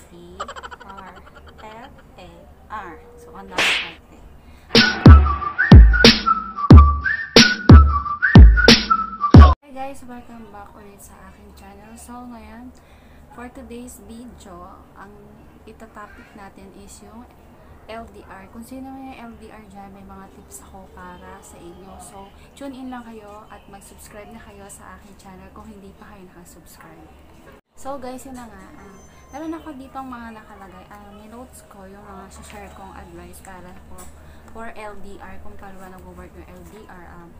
L-D-R-F-A-R. So, ang dami. Hi guys! Welcome back ulit sa aking channel. So, ngayon, for today's video, ang itatopic natin is yung LDR. Kung sino may LDR dyan, may mga tips ako para sa inyo. So, tune in lang kayo at mag-subscribe na kayo sa aking channel kung hindi pa kayo nakasubscribe. So, guys, yun na nga. Uh, meron ako dito ang mga nakalagay. May notes ko yung mga share kong advice para po for LDR, kung paano ba nag-work yung LDR. Um,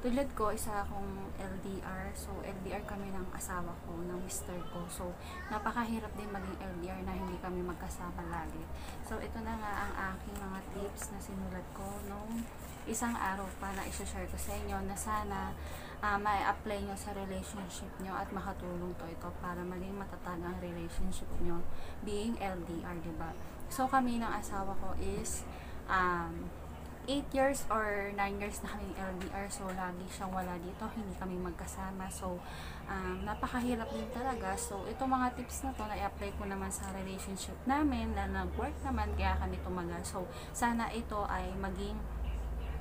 tulad ko, isa akong LDR. So, LDR kami ng asawa ko, ng mister ko. So, napakahirap din maging LDR na hindi kami magkasama lagi. So, ito na nga ang aking mga tips na sinulat ko nung isang araw pa na isa-share ko sa inyo na sana uh, ma-apply nyo sa relationship nyo at makatulong to ito para maging matatag ang relationship nyo being LDR, ba? Diba? So, kami ng asawa ko is um, 8 years or 9 years na kaming LDR so lagi siyang wala dito hindi kami magkasama. So um, napakahirap din talaga. So itong mga tips na to na-apply ko naman sa relationship namin na nag-work naman kaya kami tumagal. So sana ito ay maging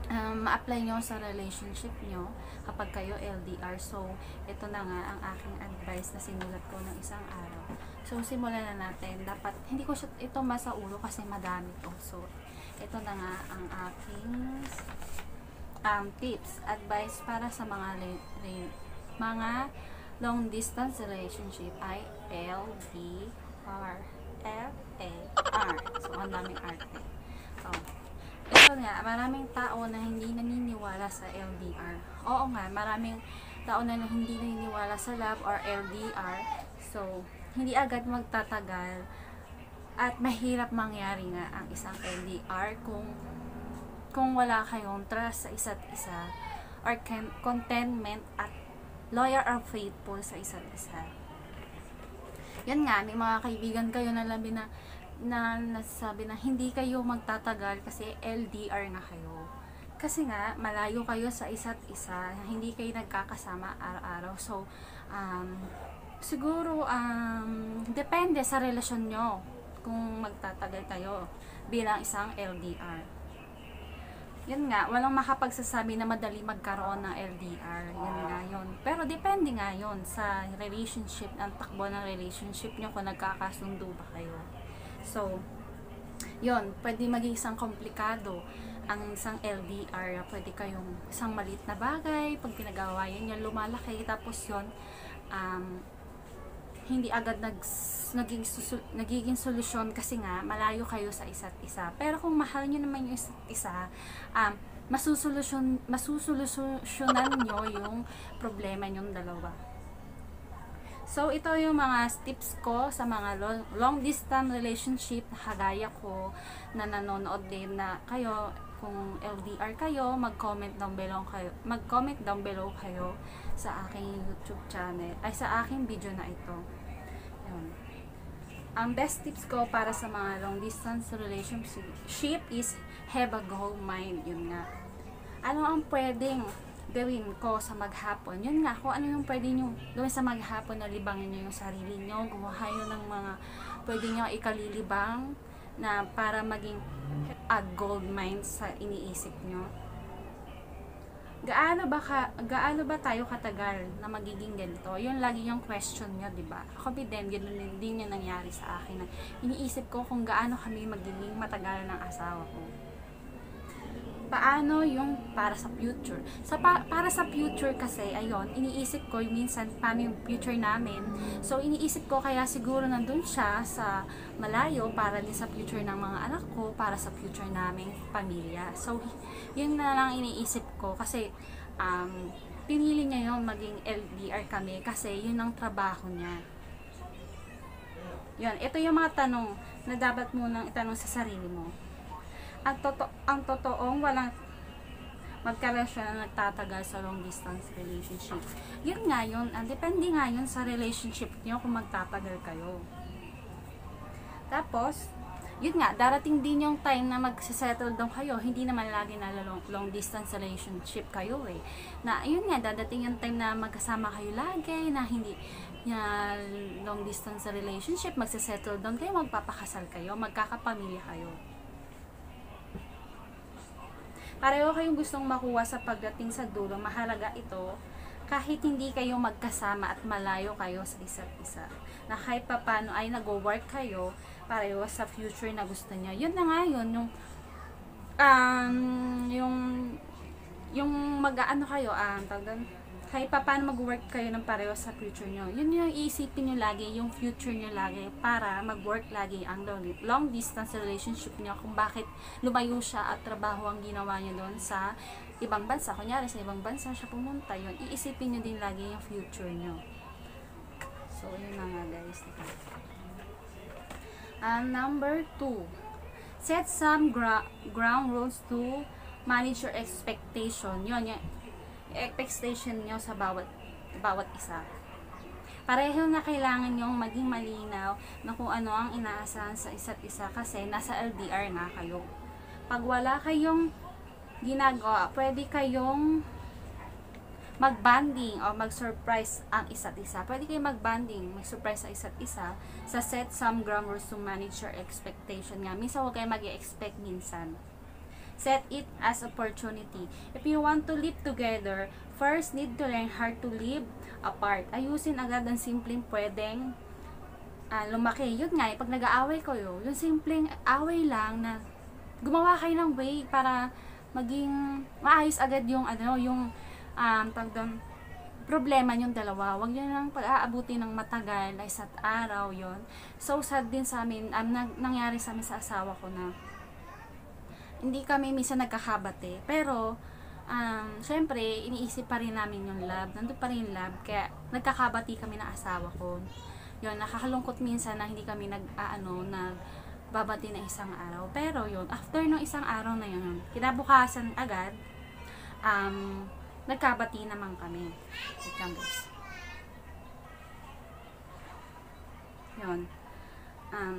um, ma-apply nyo sa relationship nyo kapag kayo LDR. So, ito na nga ang aking advice na sinulat ko ng isang araw. So, simulan na natin. Dapat, hindi ko siya ito masa ulo kasi madami to. So, ito na nga ang aking um, tips, advice para sa mga mga long distance relationship ay L, D, R, F, A, R. So, ang daming arte. So, ito nga, maraming tao na hindi naniniwala sa LDR. Oo nga, maraming tao na hindi naniniwala sa love or LDR. So, hindi agad magtatagal at mahirap mangyari nga ang isang LDR kung kung wala kayong trust sa isa't isa or contentment at loyal or faithful sa isa't isa. Yan nga, may mga kaibigan kayo na labi na na nasabi na hindi kayo magtatagal kasi LDR nga kayo. Kasi nga, malayo kayo sa isa't isa, hindi kayo nagkakasama araw-araw. So, um, siguro, um, depende sa relasyon nyo kung magtatagal kayo bilang isang LDR. Yun nga, walang makapagsasabi na madali magkaroon ng LDR. Yun nga yun. Pero depende nga yun sa relationship, ang takbo ng relationship nyo kung nagkakasundo ba kayo. So, yun, pwede maging isang komplikado ang isang LDR. Pwede kayong isang maliit na bagay, pag pinagawa yun, yun lumalaki. Tapos yun, um, hindi agad nag, naging, nagiging solusyon kasi nga malayo kayo sa isa't isa. Pero kung mahal nyo naman yung isa't isa, um, masusolusyon, masusolusyonan nyo yung problema nyong dalawa. So, ito yung mga tips ko sa mga long, distance relationship na kagaya ko na nanonood din na kayo kung LDR kayo, mag-comment down below kayo, mag-comment down below kayo sa aking YouTube channel, ay sa aking video na ito. Yun. Ang best tips ko para sa mga long distance relationship is have a goal mind. Yun nga. Ano ang pwedeng gawin ko sa maghapon? Yun nga, kung ano yung pwede nyo gawin sa maghapon na libangin nyo yung sarili nyo, gumawa nyo ng mga pwede nyo ikalilibang na para maging a gold mine sa iniisip nyo gaano ba ka, gaano ba tayo katagal na magiging ganito? Yun lagi yung question niya, 'di ba? Ako din ganoon din yung nangyari sa akin. Iniisip ko kung gaano kami magiging matagal ng asawa ko paano yung para sa future. Sa pa, para sa future kasi, ayon, iniisip ko minsan paano yung future namin. So, iniisip ko kaya siguro nandun siya sa malayo para din sa future ng mga anak ko, para sa future naming pamilya. So, yun na lang iniisip ko kasi um, pinili niya yung maging LDR kami kasi yun ang trabaho niya. Yun, ito yung mga tanong na dapat mo nang itanong sa sarili mo ang, toto ang totoong walang magkarelasyon na nagtatagal sa long distance relationship. Yun nga yun, ang depende nga yun sa relationship niyo kung magtatagal kayo. Tapos, yun nga, darating din yung time na magsisettle down kayo. Hindi naman lagi na long, long distance relationship kayo eh. Na, yun nga, dadating yung time na magkasama kayo lagi, na hindi, yan, long distance relationship, magsisettle down kayo, magpapakasal kayo, magkakapamilya kayo. Pareho kayong gustong makuha sa pagdating sa dulo, mahalaga ito kahit hindi kayo magkasama at malayo kayo sa isa't isa. Na kahit papano ay nag-work kayo pareho sa future na gusto niya. Yun na nga yun, yung um, yung yung mag-ano kayo, um, tawag doon, kahit pa paano mag-work kayo ng pareho sa future nyo. Yun yung iisipin nyo lagi, yung future nyo lagi, para mag-work lagi ang long, distance relationship nyo, kung bakit lumayo siya at trabaho ang ginawa niya doon sa ibang bansa. Kunyari, sa ibang bansa siya pumunta, yun, iisipin nyo din lagi yung future nyo. So, yun na nga guys. And number two, set some gra- ground rules to manage your expectation. Yun, yung expectation nyo sa bawat bawat isa. Pareho na kailangan yung maging malinaw na kung ano ang inaasahan sa isa't isa kasi nasa LDR nga kayo. Pag wala kayong ginagawa, pwede kayong mag-banding o mag-surprise ang isa't isa. Pwede kayong mag-banding, mag-surprise sa isa't isa sa set some ground rules to manage your expectation nga. Minsan huwag kayo mag-expect minsan. Set it as opportunity. If you want to live together, first need to learn how to live apart. Ayusin agad ang simpleng pwedeng uh, lumaki. Yun nga, eh, pag nag-aaway kayo, yung simpleng away lang na gumawa kayo ng way para maging maayos agad yung ano, yung um, tag problema yung dalawa. Huwag nyo lang pag-aabuti ng matagal, isa't araw yon So, sad din sa amin, um, nang, nangyari sa amin sa asawa ko na hindi kami minsan nagkakabate. Pero, um, syempre, iniisip pa rin namin yung love. Nandun pa rin love. Kaya, nagkakabati kami na asawa ko. Yun, nakakalungkot minsan na hindi kami nag, uh, ano, nag, babati na isang araw. Pero yun, after no isang araw na yun, kinabukasan agad, um, nagkabati naman kami. Wait lang guys. Yun. Um,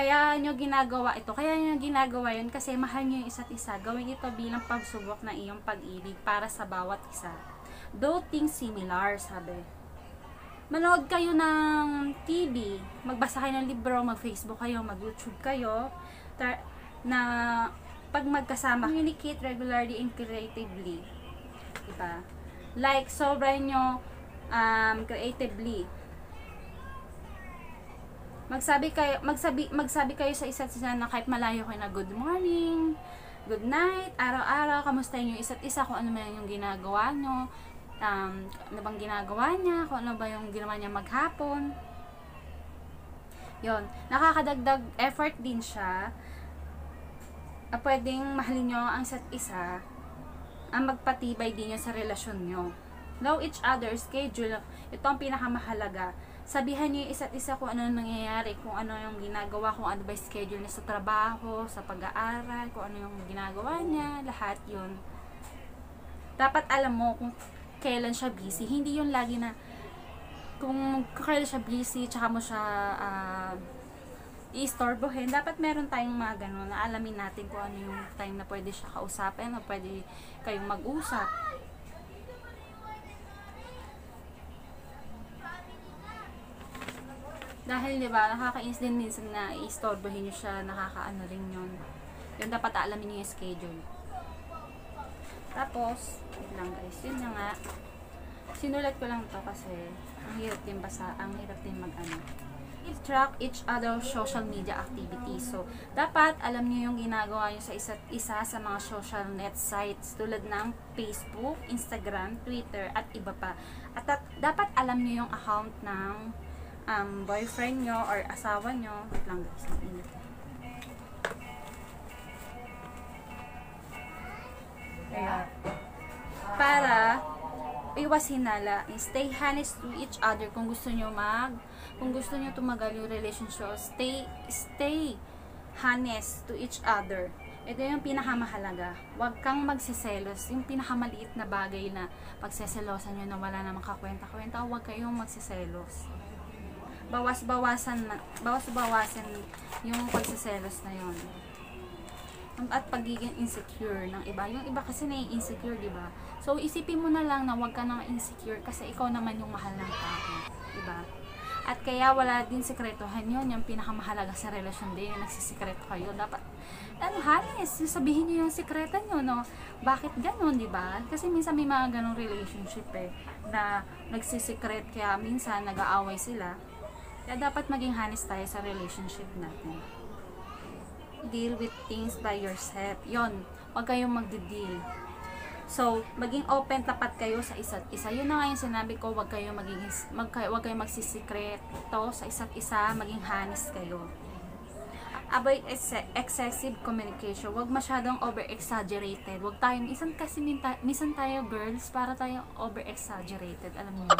kaya nyo ginagawa ito. Kaya nyo ginagawa yun kasi mahal nyo yung isa't isa. Gawin ito bilang pagsubok ng iyong pag-ibig para sa bawat isa. Though things similar, sabi. Manood kayo ng TV, magbasa kayo ng libro, mag-Facebook kayo, mag-YouTube kayo, na pag magkasama, communicate regularly and creatively. Diba? Like, sobrang nyo um, creatively magsabi kayo magsabi magsabi kayo sa isa't isa na kahit malayo kayo na good morning, good night, araw-araw kamustahin yung isa't isa kung ano man yung ginagawa nyo, um, ano bang ginagawa niya, kung ano ba yung ginawa niya maghapon. Yon, nakakadagdag effort din siya. Uh, pwedeng mahalin nyo ang isa't isa ang magpatibay din yun sa relasyon nyo. Know each other's schedule. Ito ang pinakamahalaga sabihan niyo isa't isa kung ano nangyayari, kung ano yung ginagawa, kung ano ba yung schedule niya sa trabaho, sa pag-aaral, kung ano yung ginagawa niya, lahat yun. Dapat alam mo kung kailan siya busy. Hindi yun lagi na kung kailan siya busy, tsaka mo siya uh, i-istorbohin. Dapat meron tayong mga ganun na alamin natin kung ano yung time na pwede siya kausapin o pwede kayong mag-usap. Dahil, di ba, nakakainis din minsan na i-storbohin nyo siya, nakakaano rin yun. Yun dapat alamin nyo yung schedule. Tapos, wait lang guys, yun nga. Sinulat ko lang to kasi ang hirap din basa, ang hirap din mag-ano. track each other social media activities. So, dapat alam niyo yung ginagawa niyo sa isa't isa sa mga social net sites tulad ng Facebook, Instagram, Twitter, at iba pa. At, at dapat alam niyo yung account ng um, boyfriend nyo or asawa nyo. Wait lang guys, mainit. Para iwas hinala, stay honest to each other kung gusto nyo mag, kung gusto nyo tumagal yung relationship, stay, stay honest to each other. Ito yung pinakamahalaga. Huwag kang magsiselos. Yung pinakamaliit na bagay na pagseselosan nyo na wala namang kakwenta-kwenta, huwag kayong magsiselos bawas-bawasan bawas-bawasan yung pagsiselos na yon at pagiging insecure ng iba. Yung iba kasi na-insecure, di ba? So, isipin mo na lang na huwag ka nang insecure kasi ikaw naman yung mahal ng tao. Diba? At kaya wala din sekretuhan yun, yung pinakamahalaga sa relasyon din, yung nagsisikreto kayo. Dapat, ano, halis, sabihin niyo yung sekreto niyo, no? Bakit ganun, di ba? Kasi minsan may mga ganong relationship eh, na nagsisikret, kaya minsan nag-aaway sila. Kaya dapat maging honest tayo sa relationship natin. Deal with things by yourself. Yon, huwag kayong magde-deal So, maging open tapat kayo sa isa't isa. Yun na nga yung sinabi ko, wag kayo maging mag, wag kayo magsisikreto sa isa't isa, maging honest kayo. Avoid excessive communication. Wag masyadong over-exaggerated. Wag tayong, minsan kasi minsan tayo girls, para tayong over-exaggerated. Alam niyo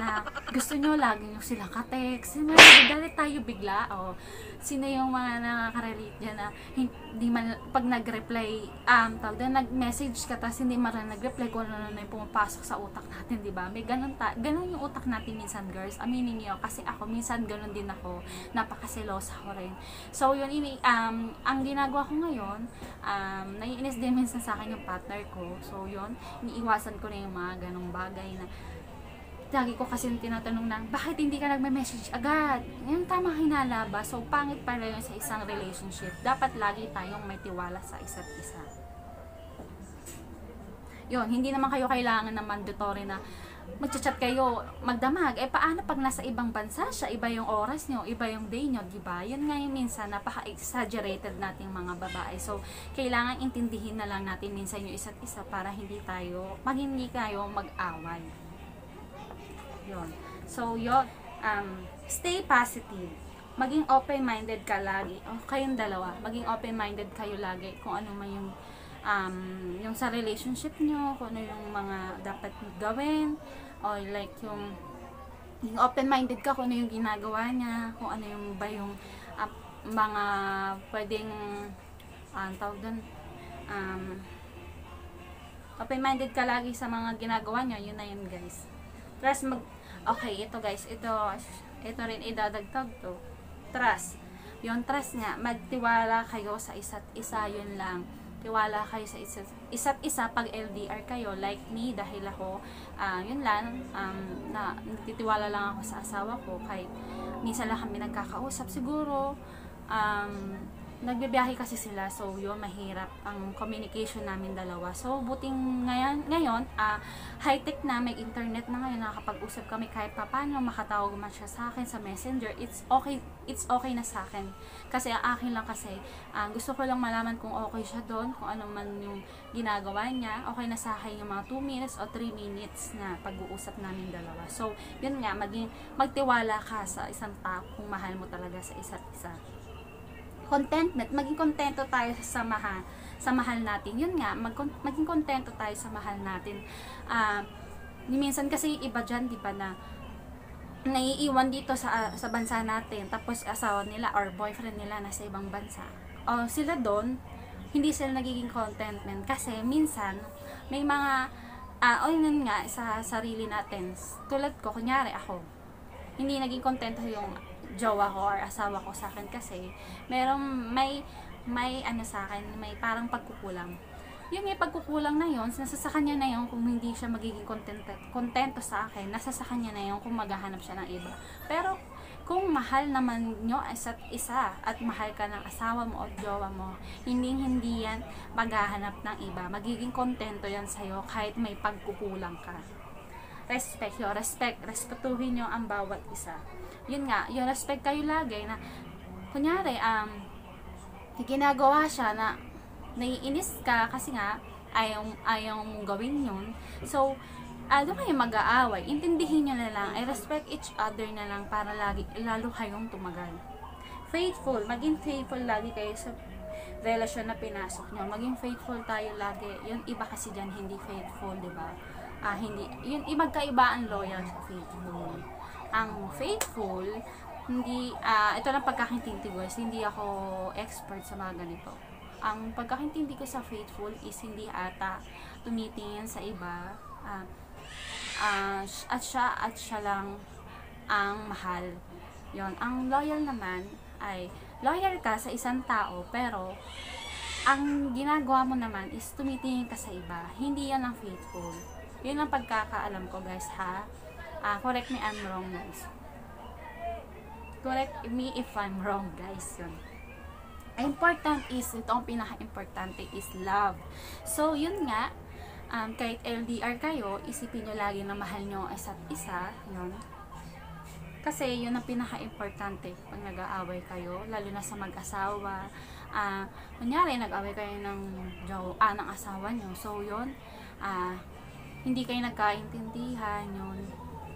na gusto nyo lagi nyo sila ka-text. Dali tayo bigla. O, sino yung mga nakaka-relate dyan na hindi man, pag nag-reply, um, tawag din, nag-message ka, tapos hindi man nag-reply kung ano na yung pumapasok sa utak natin, di ba? May ganun, ta ganun yung utak natin minsan, girls. Aminin niyo kasi ako, minsan ganun din ako. Napakaselosa ko rin. So, yun, ini, um, ang ginagawa ko ngayon, um, naiinis din minsan sa akin yung partner ko. So, yun, iniiwasan ko na yung mga ganong bagay na lagi ko kasi tinatanong na, bakit hindi ka nagme-message agad? Yung tama hinala ba? So, pangit pala yun sa isang relationship. Dapat lagi tayong may tiwala sa isa't isa. Yun, hindi naman kayo kailangan ng mandatory na magchat-chat kayo, magdamag. Eh, paano pag nasa ibang bansa siya? Iba yung oras nyo, iba yung day nyo, di ba? Yun nga yung minsan, napaka-exaggerated nating mga babae. So, kailangan intindihin na lang natin minsan yung isa't isa para hindi tayo, pag hindi kayo mag-away. Yun. So, yun. Um, stay positive. Maging open-minded ka lagi. O, kayong dalawa. Maging open-minded kayo lagi kung ano man yung um, yung sa relationship nyo, kung ano yung mga dapat gawin, o like yung yung open-minded ka kung ano yung ginagawa niya, kung ano yung ba yung uh, mga pwedeng uh, tawag doon um, open-minded ka lagi sa mga ginagawa niya, yun na yun guys. Plus mag Okay, ito guys, ito, ito rin idadagtag to. Trust. Yung trust nga, magtiwala kayo sa isa't isa, yun lang. Tiwala kayo sa isa't, isa't isa pag LDR kayo, like me, dahil ako, uh, yun lang, um, na, nagtitiwala lang ako sa asawa ko, kahit minsan lang kami nagkakausap, siguro, um, nagbibiyahe kasi sila so yun mahirap ang communication namin dalawa. So buting ngayon ngayon uh, high tech na may internet na ngayon nakakapag-usap kami kahit paano makatawag man siya sa akin sa messenger it's okay it's okay na sa akin. Kasi ang akin lang kasi uh, gusto ko lang malaman kung okay siya doon kung ano man yung ginagawa niya okay na sa akin yung mga 2 minutes o 3 minutes na pag-uusap namin dalawa. So yun nga maging magtiwala ka sa isang tao kung mahal mo talaga sa isa't isa contentment, maging kontento tayo sa mahal, sa mahal natin. Yun nga, mag, maging kontento tayo sa mahal natin. Uh, minsan kasi iba dyan, di ba, na naiiwan dito sa sa bansa natin tapos asawa nila or boyfriend nila nasa ibang bansa o sila doon hindi sila nagiging contentment kasi minsan may mga uh, o yun nga sa sarili natin tulad ko kunyari ako hindi naging kontento yung jowa ko or asawa ko sa akin kasi merong may may ano sa akin, may parang pagkukulang. Yung may pagkukulang na yon, nasa sa kanya na yon kung hindi siya magiging kontento, kontento sa akin, nasa sa kanya na yon kung maghahanap siya ng iba. Pero kung mahal naman nyo isa't isa at mahal ka ng asawa mo o jowa mo, hindi hindi yan maghahanap ng iba. Magiging kontento yan sa'yo kahit may pagkukulang ka. Respect yo, respect, respetuhin nyo ang bawat isa yun nga, yung respect kayo lagi na, kunyari, um, ginagawa siya na naiinis ka kasi nga ayaw, ayaw mong gawin yun. So, doon kayo mag-aaway. Intindihin nyo na lang. I respect each other na lang para lagi, lalo kayong tumagal. Faithful. Maging faithful lagi kayo sa relasyon na pinasok nyo. Maging faithful tayo lagi. Yung iba kasi dyan hindi faithful, di ba? Ah, hindi. Yun, ibagkaiba ang loyal sa faithful ang faithful, hindi, uh, ito lang pagkakintindi guys, hindi ako expert sa mga ganito. Ang pagkakintindi ko sa faithful is hindi ata tumitingin sa iba, uh, uh, at siya, at siya lang ang mahal. yon Ang loyal naman ay loyal ka sa isang tao, pero ang ginagawa mo naman is tumitingin ka sa iba. Hindi yan ang faithful. Yun ang pagkakaalam ko guys ha Ah, correct me I'm wrong, guys. Correct me if I'm wrong, guys. Yun. Important is, ito ang pinaka-importante is love. So, yun nga, um, kahit LDR kayo, isipin nyo lagi na mahal nyo ang isa't isa. Yun. Kasi yun ang pinaka-importante pag nag-aaway kayo, lalo na sa mag-asawa. Ah, kunyari, nag-aaway kayo ng, jow, ah, ng asawa nyo. So, yun, ah, hindi kayo nagkaintindihan, yun.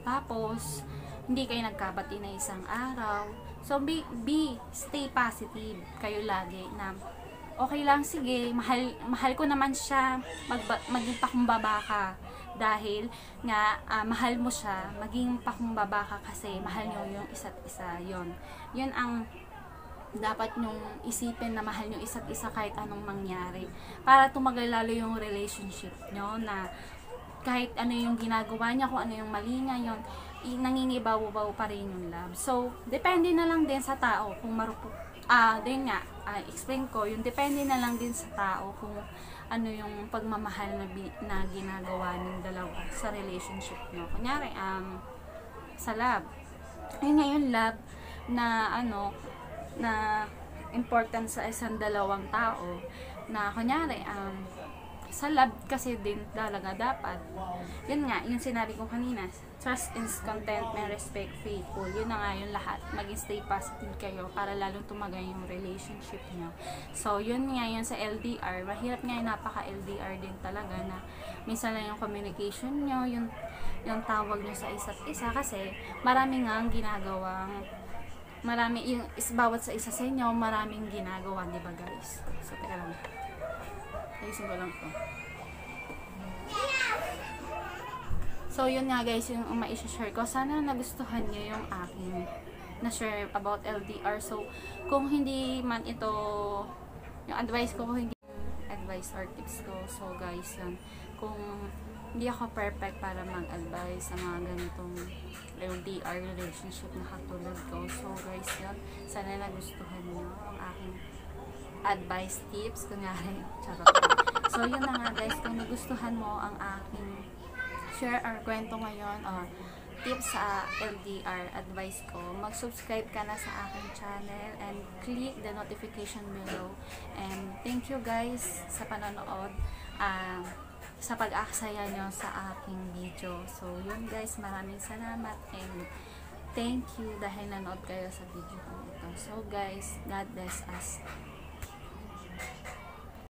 Tapos, hindi kayo nagkabati na isang araw. So, be, be, stay positive kayo lagi na okay lang, sige, mahal, mahal ko naman siya, maging pakumbaba ka. Dahil nga, ah, mahal mo siya, maging pakumbaba ka kasi mahal nyo yung isa't isa, yon Yun ang dapat nyong isipin na mahal nyo isa't isa kahit anong mangyari. Para tumagal lalo yung relationship nyo na kahit ano yung ginagawa niya, kung ano yung mali niya, yun, nangingibaw-baw pa rin yung love. So, depende na lang din sa tao kung marupok. Ah, din nga, ah, explain ko, yung depende na lang din sa tao kung ano yung pagmamahal na, bi- na ginagawa ng dalawa sa relationship nyo. Kunyari, um, sa love. Yun nga yung love na ano, na important sa isang dalawang tao na kunyari, um, sa love kasi din talaga dapat. Yun nga, yung sinabi ko kanina trust is contentment, respect, faithful. Yun na nga yung lahat. Maging stay positive kayo para lalong tumagal yung relationship nyo so yun nga yun sa LDR mahirap nga yung napaka LDR din talaga na minsan lang yung communication nyo yung, yung tawag nyo sa isa't isa. Kasi marami nga ang ginagawang marami yung is bawat sa isa sa inyo maraming ginagawa di ba guys? So teka lang ayusin ko lang to. So yun nga guys yung ma-share ko. Sana nagustuhan nyo yung aking na-share about LDR so kung hindi man ito yung advice ko kung hindi advice or tips ko. So guys yan kung hindi ako perfect para mag-advise sa mga ganitong LDR relationship na katulad ko. So guys, yun. Sana nagustuhan nyo ang aking advice tips. Kunyari, charot. So yun na nga guys, kung nagustuhan mo ang aking share or kwento ngayon or tips sa LDR advice ko, mag-subscribe ka na sa aking channel and click the notification below. And thank you guys sa panonood. Um, sa pag-aksaya nyo sa aking video. So, yun guys, maraming salamat and thank you dahil nanood kayo sa video ko ito. So guys, God bless us.